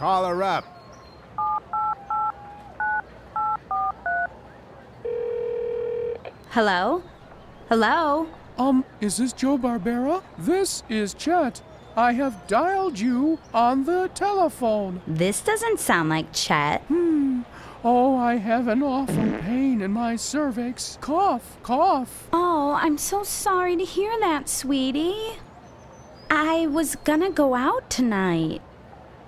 Call her up. Hello? Hello? Um, is this Jo Barbra? This is Chet. I have dialed you on the telephone. This doesn't sound like Chet. Hmm. Oh, I have an awful pain in my cervix. Cough, cough. Oh, I'm so sorry to hear that, sweetie. I was gonna go out tonight.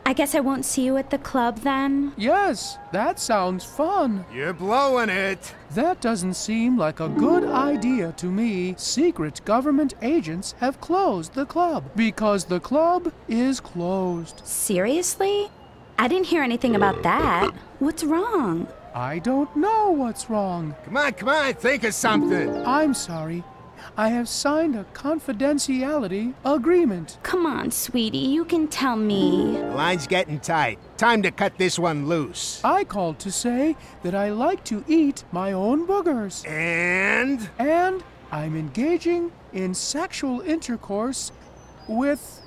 I guess I won't see you at the club then. Yes, that sounds fun. You're blowing it. That doesn't seem like a good idea to me. Secret government agents have closed the club because the club is closed. Seriously? I didn't hear anything about that. What's wrong? I don't know what's wrong. Come on, come on, think of something. I'm sorry. I have signed a confidentiality agreement. Come on, sweetie, you can tell me. The line's getting tight. Time to cut this one loose. I called to say that I like to eat my own boogers. And? And I'm engaging in sexual intercourse with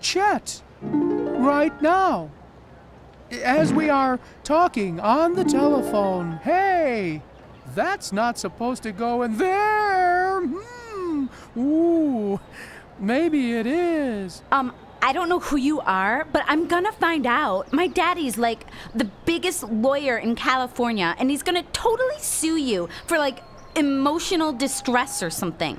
Chet right now. As we are talking on the telephone. Hey, that's not supposed to go in there. Ooh, maybe it is. Um, I don't know who you are, but I'm gonna find out. My daddy's like the biggest lawyer in California, and he's gonna totally sue you for like emotional distress or something.